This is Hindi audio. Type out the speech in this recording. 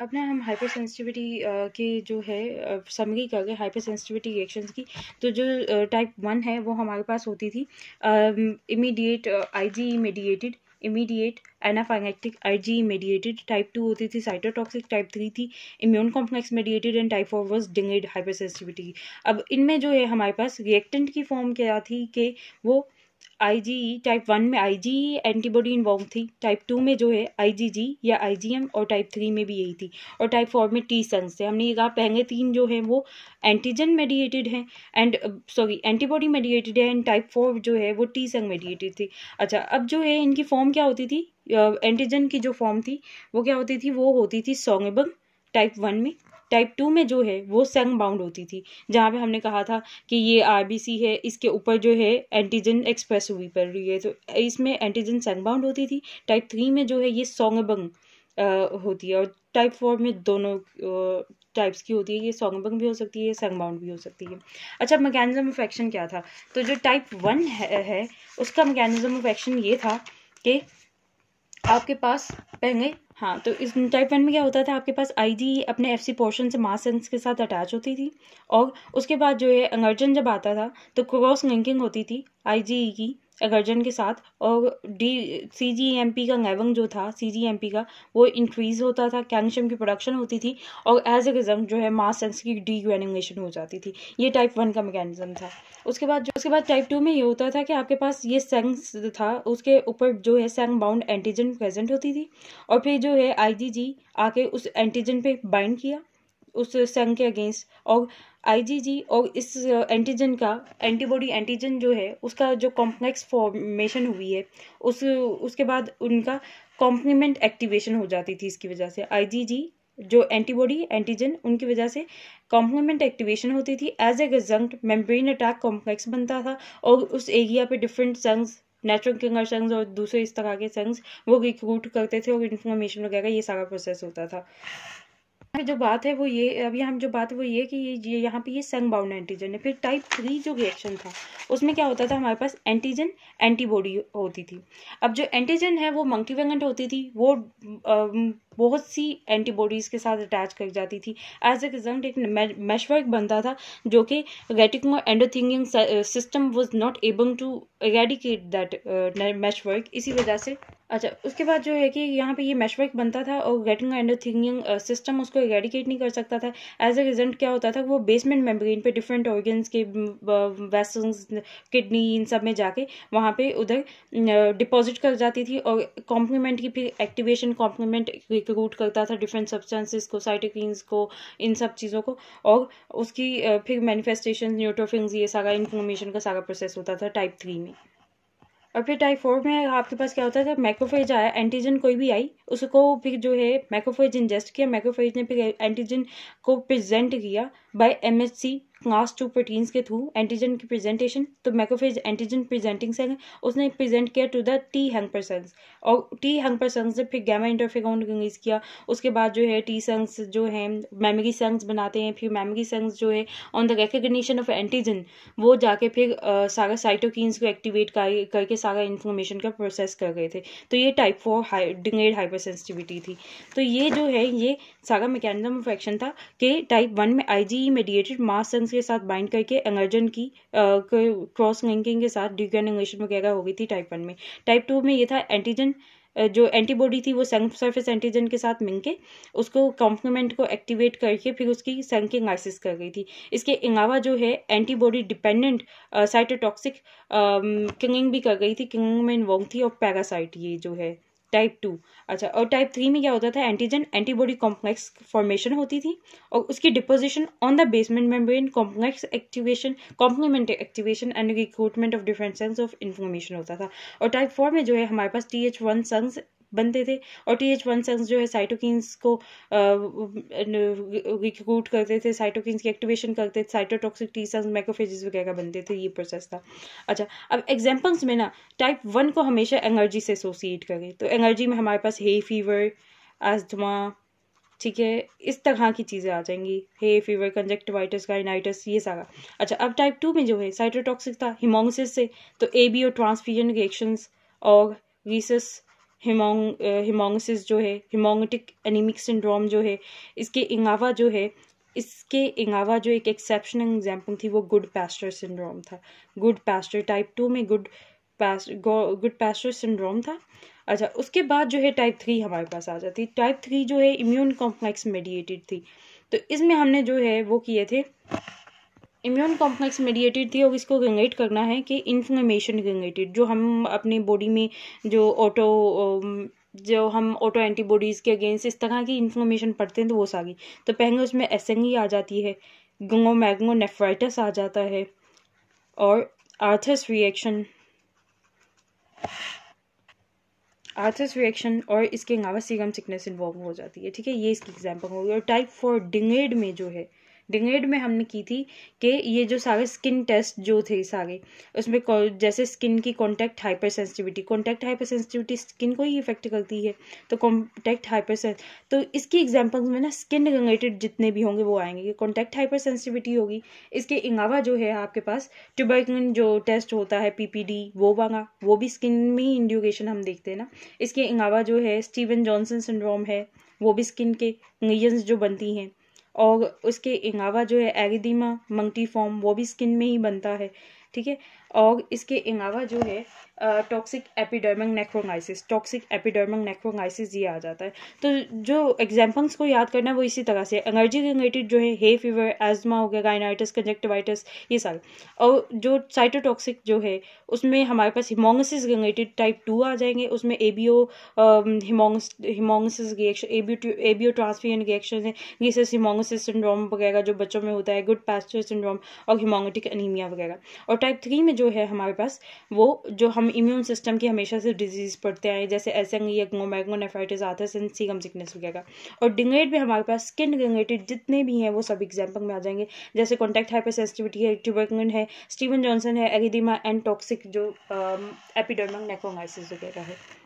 अब ना हम हाइपर सेंसिटिविटी के जो है समरी कर गए हाइपर सेंसिटिविटी रिएक्शंस की तो जो टाइप वन है, वो हमारे पास होती थी immediate IG mediated immediate anaphylactic IG mediated type two होती थी साइटोटॉक्सिक टाइप थ्री थी immune complex mediated and type four was delayed hypersensitivity अब इनमें जो है, हमारे पास रिएक्टेंट की फॉर्म क्या थी, कि वो आईजीई टाइप वन में आईजीई एंटीबॉडी इन्वॉल्व थी। टाइप टू में जो है आईजीजी या आईजीएम और टाइप थ्री में भी यही थी। और टाइप फोर में टी सेंस थे। हमने ये कहा, पहले तीन जो है, वो एंटीजन मेडिएटेड हैं एंड सॉरी एंटीबॉडी मेडिएटेड है। एंड टाइप फोर जो है, वो टी सेंग मेडिएटेड थी। अच्छा अब जो है, इनकी फॉर्म क्या होती थी? एंटीजन की जो फॉर्म थी, वो क्या होती थी? वो होती थी सोंगेबल टाइप वन में टाइप टू में जो है वो संग बाउंड होती थी। जहाँ पे हमने कहा था कि ये आरबीसी है इसके ऊपर जो है एंटीजन एक्सप्रेस हुई पड़ रही है। तो इसमें एंटीजन संग बाउंड होती थी। टाइप थ्री में जो है ये सोंगबंग होती है। और टाइप फोर में दोनों टाइप्स की होती है। ये सोंगबंग भी हो सकती है संग बाउंड भी हो सकती है। अच्छा मैकेनिज्म ऑफ़ एक्शन क्या था? तो जो टाइप वन है, है उसका मैकेनिज्म ऑफ़ एक्शन ये था कि आपके पास पहले हाँ तो इस टाइप वन में क्या होता था, आपके पास आईजी अपने एफसी पोर्शन से मास सेंस के साथ अटैच होती थी और उसके बाद जो है अंगर्जन जब आता था तो क्रॉस लिंकिंग होती थी आईजीई की। एगर्जन के साथ, और D C G M P का नेवंग जो था सी जी एम पी का, वो इंक्रीज होता था कैल्शियम की प्रोडक्शन होती थी, और एज ए रिज़ल्ट जो है मास सेंस की डी ग्रेनुलेशन हो जाती थी। ये टाइप वन का मैकेनिज्म था। उसके बाद जो उसके बाद टाइप टू में ये होता था कि आपके पास ये सेंग्स था, उसके ऊपर जो है सेंग बाउंड एंटीजन प्रेजेंट होती थी, और फिर जो है आई जी जी आके उस एंटीजन पे बाइंड किया। उस संघ के अगेंस्ट और आईजीजी और इस एंटीजन का एंटीबॉडी एंटीजन जो है, उसका जो कॉम्प्लेक्स फॉर्मेशन हुई है, उस, उसके बाद उनका कॉम्प्लीमेंट एक्टिवेशन हो जाती थी इसकी वजह से। आईजीजी जो एंटीबॉडी एंटीजन उनकी वजह से कॉम्प्लीमेंट एक्टिवेशन होती थी। As a result membrane attack complex बनता था और उस एरिया पे डिफरेंट संग्स नेचुरल किंगर संग्स और दूसरे इस तरह के संग्स वो रिक्रूट करते थे और इन्फॉर्मेशन वगैरह ये सारा प्रोसेस होता था। जो बात है वो ये, अभी हम जो बात है वो ये कि ये यहाँ पे ये संग बाउंड एंटीजन है। फिर टाइप थ्री जो रिएक्शन था, उसमें क्या होता था? हमारे पास एंटीजन एंटीबॉडी होती थी। अब जो एंटीजन है वो मंकी वेगेंट होती थी, वो बहुत सी एंटीबॉडीज़ के साथ अटैच कर जाती थी। एज ए रिज़ल्ट एक मैशवर्क बनता था, जो कि reticular एंडोथिंगिंग system was not able to eradicate that meshwork इसी वजह से अच्छा उसके बाद जो है कि यहाँ पे ये मैशवर्क बनता था और गेटिंग एंडोथिंगिंग सिस्टम उसको एरेडिकेट नहीं कर सकता था। एज ए रिज़ल्ट क्या होता था वो बेसमेंट मेम्ब्रेन पे डिफरेंट ऑर्गन्स के वेसल्स किडनी इन सब में जाके वहाँ पे उधर डिपॉजिट कर जाती थी और कॉम्प्लीमेंट की फिर एक्टिवेशन कॉम्प्लीमेंट रिक्रूट करता था डिफरेंट सब्सटेंसेस को साइटोकिन्स को, इन सब चीज़ों को और उसकी फिर मैनिफेस्टेशन न्यूट्रोफिन्स ये सारा इन्फॉर्मेशन का सारा प्रोसेस होता था टाइप थ्री में। और फिर टाइप फोर में आपके पास क्या होता था? मैक्रोफेज आया एंटीजन कोई भी आई, उसको फिर जो है मैक्रोफेज इंजेस्ट किया मैक्रोफेज ने फिर एंटीजन को प्रेजेंट किया by MHC class two proteins के थ्रू एंटीजन की प्रेजेंटेशन तो मैक्रोफेज एंटीजन प्रेजेंटिंग सेल है, उसने प्रेजेंट किया to the T helper cells और टी हैंपर सेल्स ने फिर गैमा इंटरफेरोन रिलीज़ किया, उसके बाद जो है टी सेल्स जो है मेमोरी सेल्स बनाते हैं, फिर मेमोरी सेल्स जो है on the recognition of antigen वो जाके फिर सारा साइटोकिन्स को एक्टिवेट कर, करके सारा इन्फॉर्मेशन का प्रोसेस कर रहे थे। तो ये type four degrade hypersensitivity थी। तो ये जो है, ये सारा मैकेनिज्म ऑफ़ एक्शन था कि टाइप वन में I G mediated mass sense के साथ बाइंड करके एंगर्जन की क्रॉस लिंकिंग के साथ डिग्रेनुलेशन वगैरह हो गई थी टाइप वन में। टाइप टू में ये था एंटीजन जो एंटीबॉडी थी वो संग सरफेस एंटीजन के साथ मिलके उसको कॉम्प्लीमेंट को एक्टिवेट करके फिर उसकी संकिंग आइसिस कर गई थी। इसके अलावा जो है एंटीबॉडी डिपेंडेंट साइटोटॉक्सिक किंगिंग भी कर गई थी। किंगिंग में इन्वॉल्व थी और पैरासाइट ये जो है टाइप टू अच्छा और टाइप थ्री में क्या होता था? एंटीजन एंटीबॉडी कॉम्प्लेक्स फॉर्मेशन होती थी और उसकी deposition on the basement membrane complex activation complement activation and recruitment of different cells of inflammation होता था। और टाइप फोर में जो है, हमारे पास टी एच वन सन्स बनते थे और टी एच वन सेल्स जो है साइटोकिन्स को रिक्रूट करते थे साइटोकिन्स की एक्टिवेशन करते थे साइटोटॉक्सिक टी सेल्स मैक्रोफेजेस वगैरह बनते थे, ये प्रोसेस था। अच्छा अब एग्जाम्पल्स में ना टाइप वन को हमेशा एनर्जी से एसोसिएट करें। तो एनर्जी में हमारे पास हे फीवर एस्थमा ठीक है, इस तरह की चीज़ें आ जाएँगी। हे फीवर कंजक्टिवाइटिस गाइनाइटिस ये सारा। अच्छा अब टाइप टू में जो है साइटोटॉक्सिक था हिमोंगसिस से तो ए बी और ट्रांसफ्यूजन रिएक्शंस और रीसस हिमोंग हिमोंगसिस जो है, हिमोंगटिक एनीमिक सिंड्रोम जो है, इसके अलावा जो है, इसके अलावा जो एक एक्सेप्शनल एग्ज़ाम्पल थी, वो गुड पैस्टर सिंड्रोम था। गुड पैस्टर टाइप टू में गुड पैस गुड पैस्टर सिंड्रोम था। अच्छा उसके बाद जो है टाइप थ्री हमारे पास आ जाती। टाइप थ्री जो है इम्यून कॉम्प्लेक्स मेडिएटेड थी। तो इसमें हमने जो है, वो किए थे इम्यून कॉम्प्लेक्स मेडिएटेड थी और इसको रिलेट करना है कि इन्फ्लेमेशन रिलेटेड जो हम अपने बॉडी में जो ऑटो जो हम ऑटो एंटीबॉडीज़ के अगेंस्ट इस तरह की इन्फ्लेमेशन पढ़ते हैं तो वो सारी तो पहले उसमें एस आ जाती है, गंगो मैगो नेफ्राइटिस आ जाता है, और आर्थस रिएक्शन आर्थस रिएक्शन और इसके अलावा सीगम सिकनेस इन्वॉल्व हो जाती है, ठीक है? ये इसकी एग्ज़ाम्पल होगी और टाइप फोर डिंगेड में जो है डिंगेड में हमने की थी कि ये जो सारे स्किन टेस्ट जो थे सारे, उसमें जैसे स्किन की contact hypersensitivity contact hypersensitivity skin को ही इफ़ेक्ट करती है तो कॉन्टैक्ट हाइपर तो इसकी एग्जाम्पल्स में ना स्किन रिलेटेड जितने भी होंगे वो आएँगे कॉन्टैक्ट हाइपर सेंसिटिविटी होगी, इसके अलावा जो है आपके पास ट्यूबरकुलिन जो टेस्ट होता है पीपीडी वो वाला, वो भी स्किन में ही इंडिकेशन हम देखते हैं ना, इसके अलावा जो है स्टीवन जॉनसन सिंड्रोम है, वो भी स्किन के लीजन्स जो बनती हैं और उसके अलावा जो है एरिदीमा मंकी फॉर्म वो भी स्किन में ही बनता है, ठीक है? और इसके अलावा जो है toxic epidermic necrolysis toxic epidermic necrolysis ये आ जाता है। तो जो एग्जाम्पल्स को याद करना है वो इसी तरह से एनर्जी रिलेटेड जो है हे फीवर एजमा हो गया गाइनाइटिस कंजक्टिवाइटिस ये सारे। और जो साइटोटॉक्सिक जो है, उसमें हमारे पास हिमोंगसिस रिलेटेड टाइप टू आ जाएँगे। उसमें A B O haemolysis reaction A B A O transfusion reaction है। जैसे हिमोंगसिस सिंड्रोम वगैरह जो बच्चों में होता है गुड पैस्टर सिंड्रोम और हिमोंगटिक अनीमिया वगैरह। और टाइप थ्री में जो है हमारे पास, वो जो हम इम्यून सिस्टम की हमेशा से डिज़ीज़ पड़ते आए जैसे एसेंगोमैगोनेफ्राइटिस आता है सीगम सिकनेस वगैरह और डिंगेट भी हमारे पास स्किन रिलेटेड जितने भी हैं, वो सब एग्ज़ाम्पल में आ जाएँगे। जैसे कॉन्टैक्ट हाइपर सेंसिटिविटी है ट्यूबरकुलिन है स्टीवन जॉनसन है एरिदिमा एंड टॉक्सिक जो एपिडर्मल नेकोमाइसिस वगैरह है।